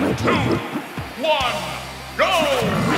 two, one, go!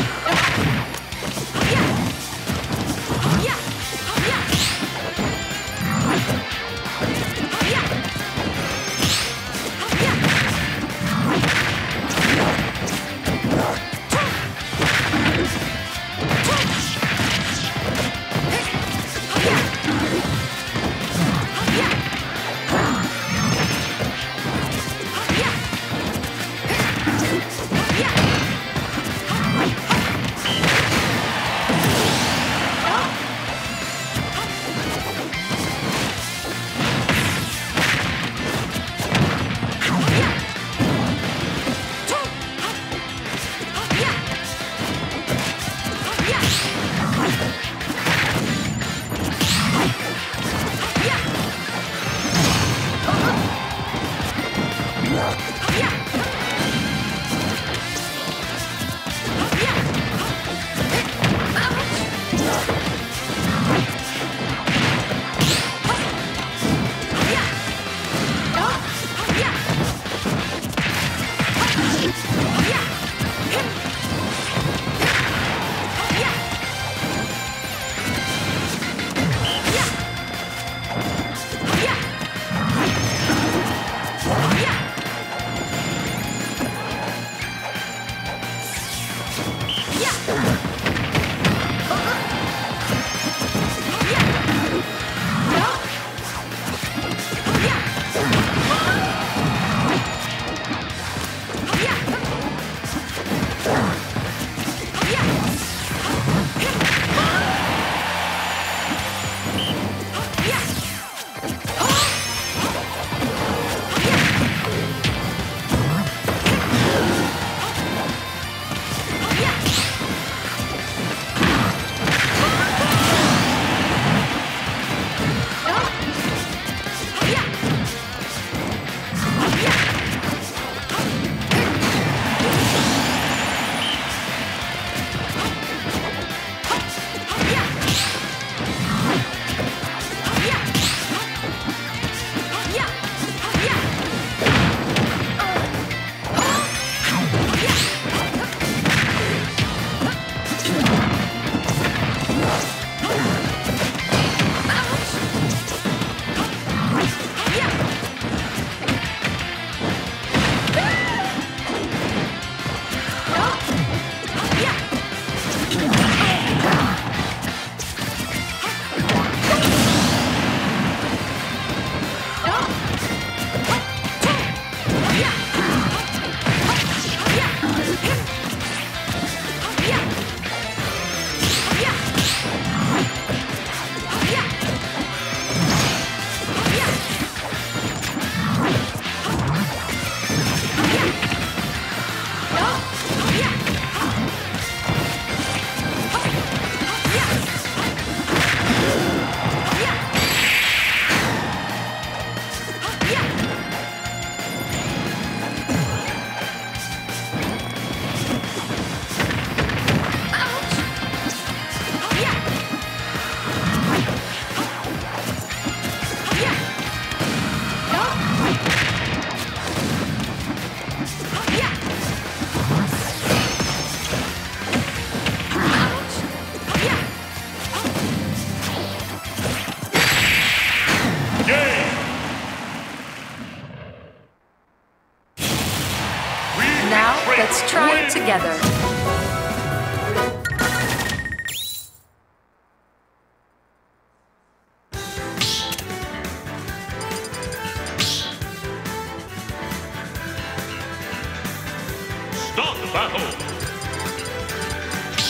Battle!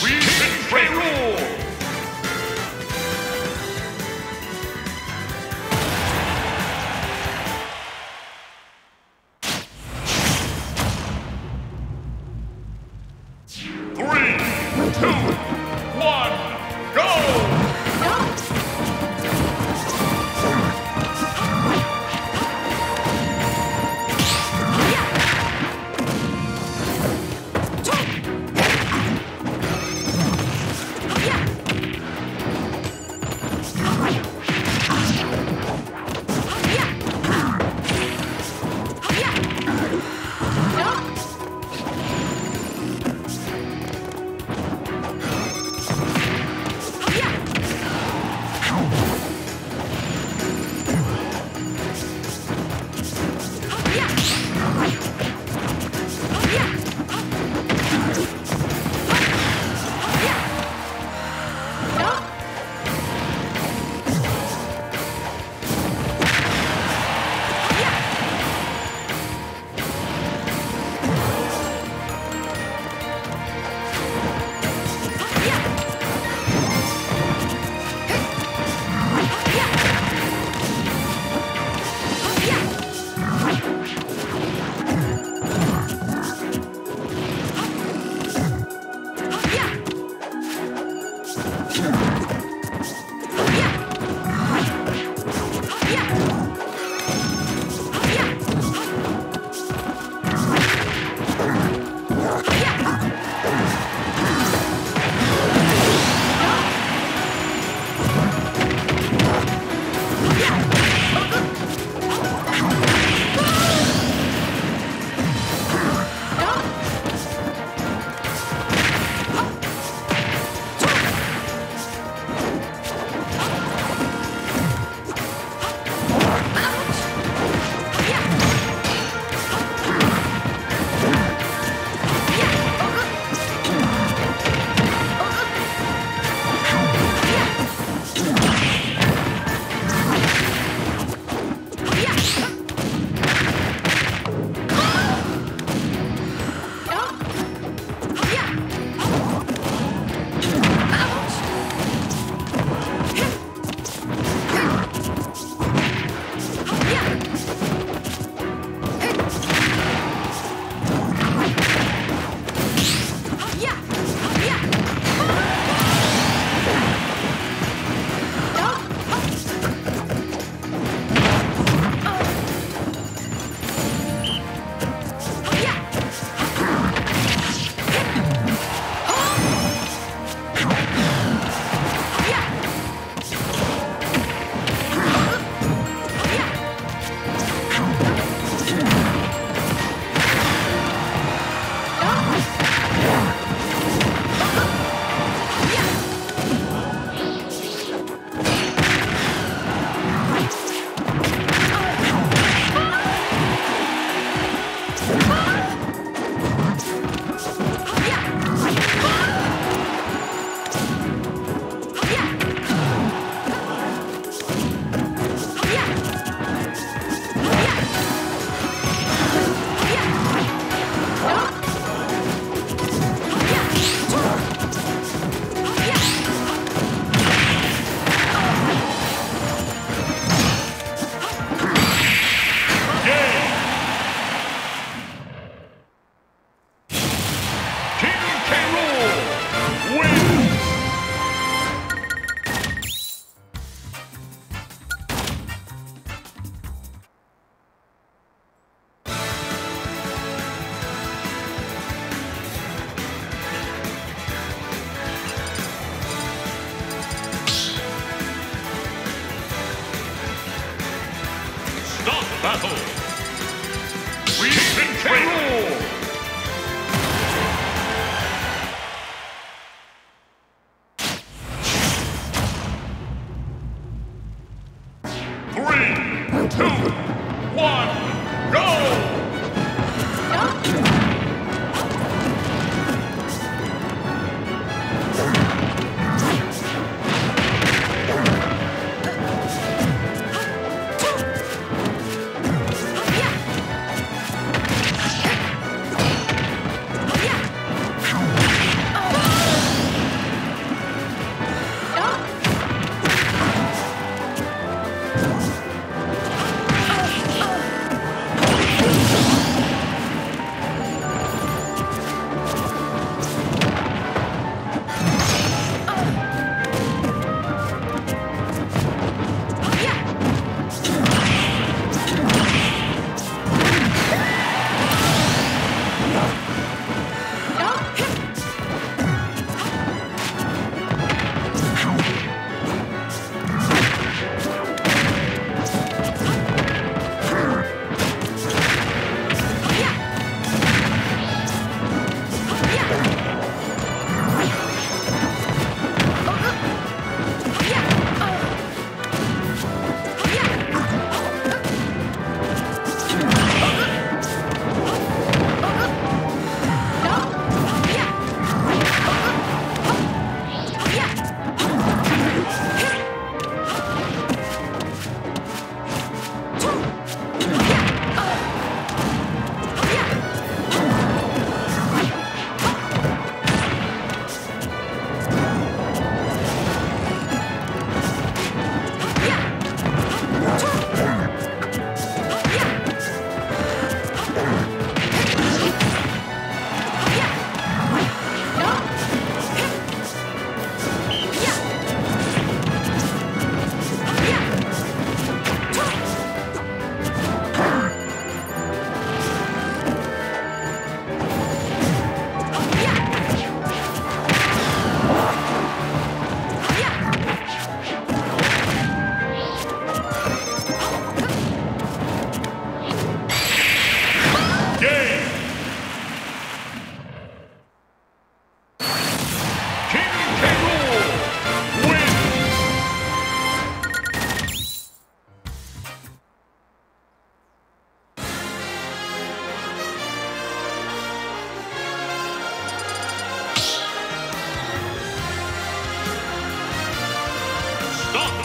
We Trade rule!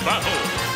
battle.